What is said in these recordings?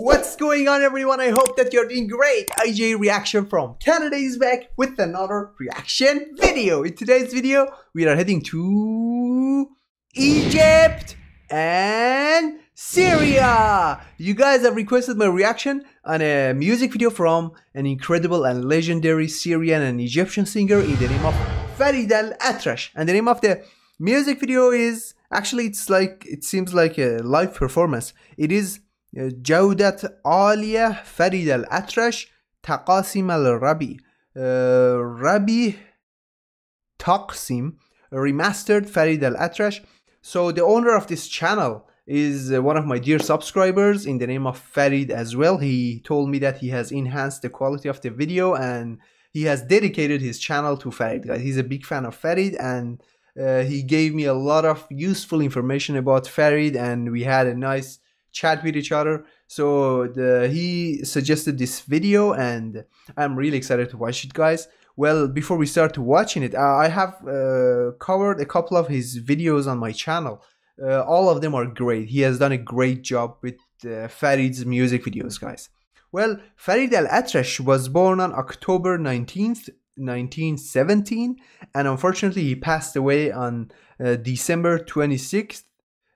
What's going on everyone? I hope that you're doing great. IJay Reaction from Canada is back with another reaction video. In today's video, we are heading to Egypt and Syria. You guys have requested my reaction on a music video from an incredible and legendary Syrian and Egyptian singer in the name of Farid Al-Atrash. And the name of the music video is actually it's like it seems like a live performance. It is جودة عالية فريد الأطرش تقاسم الربي Rabi Taqsim remastered Farid Al Atrash. So the owner of this channel is one of my dear subscribers in the name of Farid as well. He told me that he has enhanced the quality of the video and he has dedicated his channel to Farid. Guys, he's a big fan of Farid and uh, he gave me a lot of useful information about Farid and we had a nice chat with each other. So the, he suggested this video and I'm really excited to watch it guys. Well, before we start watching it, I have uh, covered a couple of his videos on my channel. Uh, all of them are great. He has done a great job with uh, Farid's music videos, guys. Well, Farid Al-Atrash was born on October 19th, 1917, and unfortunately he passed away on uh, December 26th,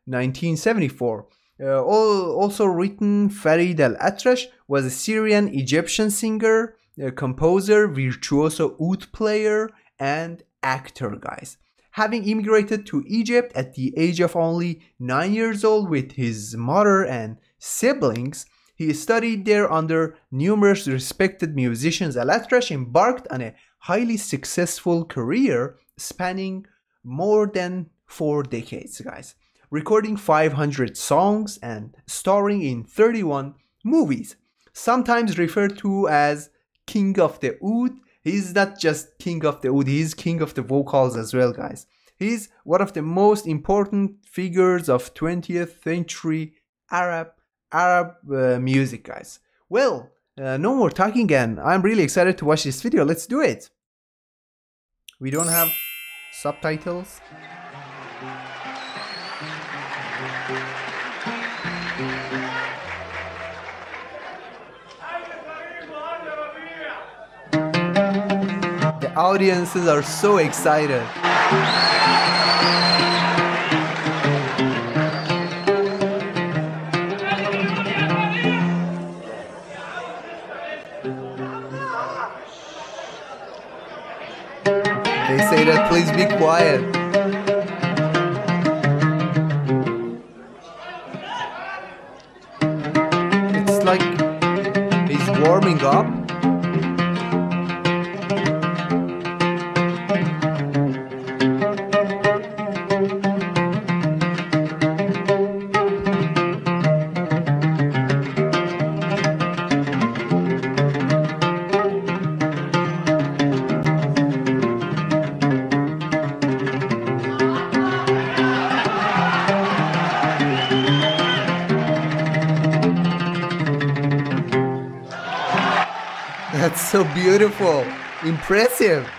1974. Uh, also written Farid al-Atrash was a Syrian Egyptian singer, composer, virtuoso oud player, and actor, guys. Having immigrated to Egypt at the age of only 9 years old with his mother and siblings, he studied there under numerous respected musicians. Al-Atrash embarked on a highly successful career spanning more than four decades, guys recording 500 songs and starring in 31 movies. Sometimes referred to as King of the Oud, he's not just King of the Oud, he's King of the vocals as well, guys. He's one of the most important figures of 20th century Arab Arab uh, music, guys. Well, uh, no more talking again. I'm really excited to watch this video. Let's do it. We don't have subtitles. The audiences are so excited. They say that please be quiet. That's so beautiful. Impressive.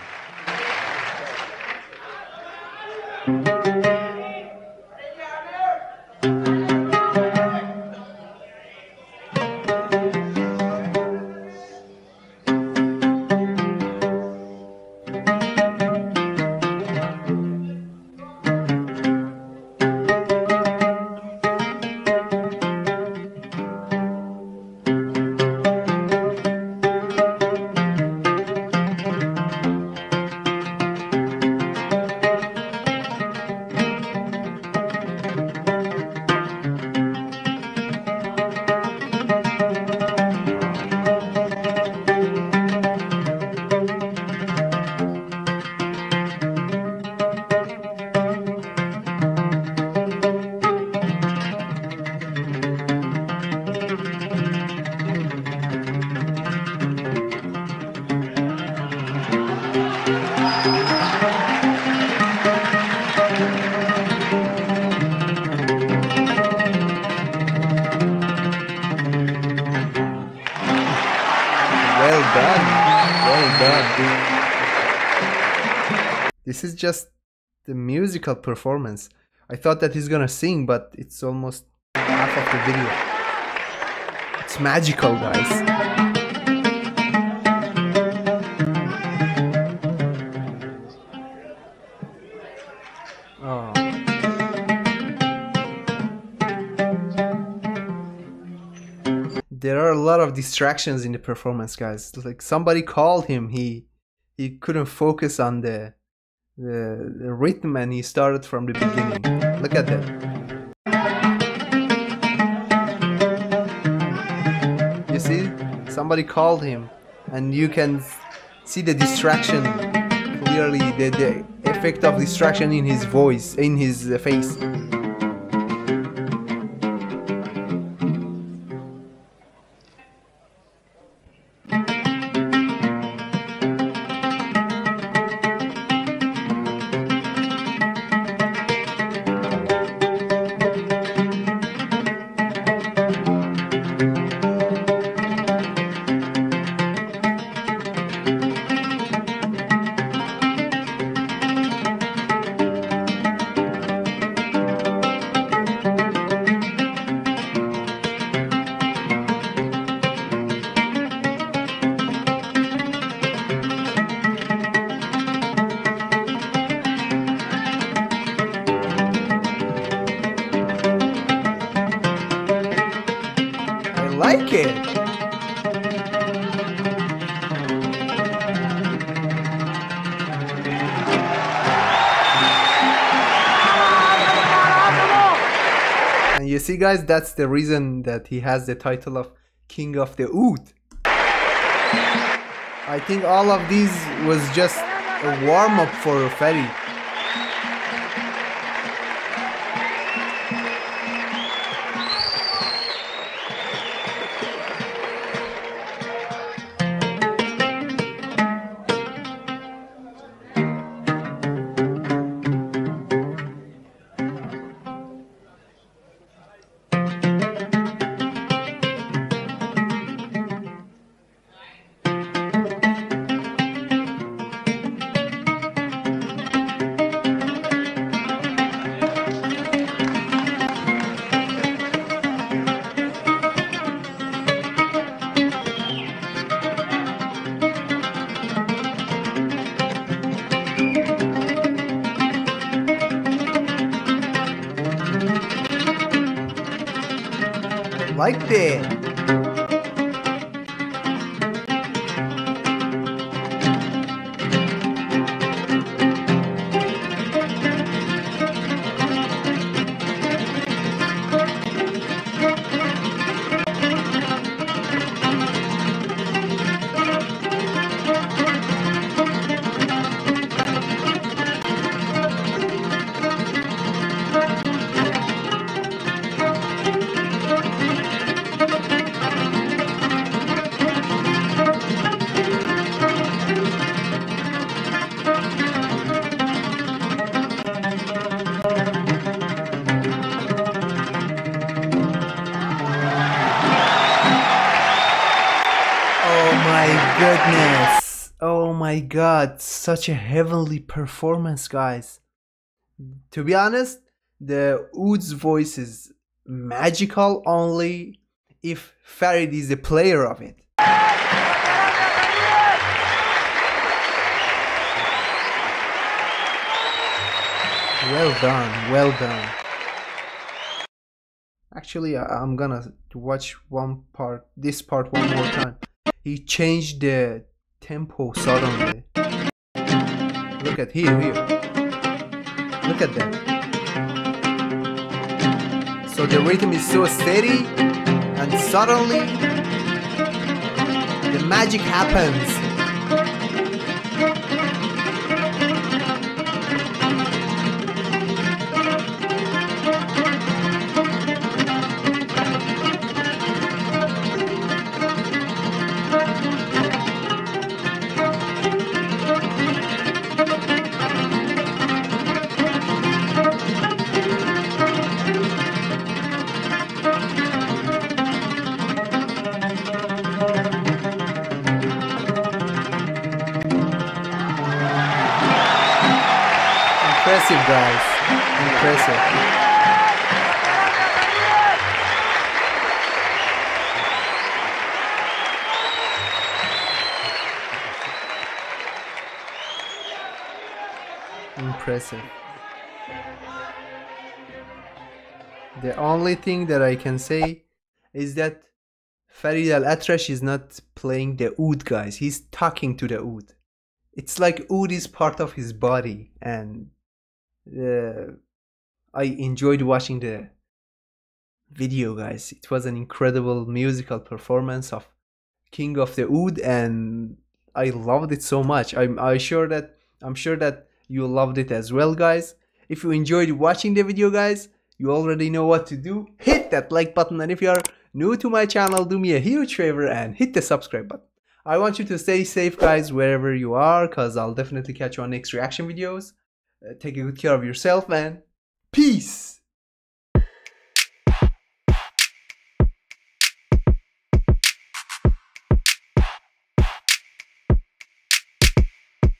This is just the musical performance. I thought that he's gonna sing, but it's almost half of the video. It's magical, guys. Oh. There are a lot of distractions in the performance, guys. Like somebody called him, he he couldn't focus on the the, rhythm and he started from the beginning. Look at that. You see, somebody called him, and you can see the distraction clearly. The, the effect of distraction in his voice, in his face. Like it. And you see, guys, that's the reason that he has the title of King of the Oud. I think all of these was just a warm up for Ferry. Like that. Oh my god. Such a heavenly performance, guys. To be honest, the Oud's voice is magical only if Farid is the player of it. Well done, well done. Actually, I'm gonna watch one part, this part one more time. He changed the tempo suddenly. Look at here, here. Look at that. So the rhythm is so steady, and suddenly the magic happens. Impressive, guys. Impressive. Impressive. The only thing that I can say is that Farid Al Atrash is not playing the oud, guys. He's talking to the oud. It's like oud is part of his body, and uh, I enjoyed watching the video, guys. It was an incredible musical performance of King of the Oud, and I loved it so much. I'm I sure that I'm sure that you loved it as well, guys. If you enjoyed watching the video, guys, you already know what to do. Hit that like button, and if you are new to my channel, do me a huge favor and hit the subscribe button. I want you to stay safe, guys, wherever you are, cause I'll definitely catch you on next reaction videos. Uh, take good care of yourself, and peace.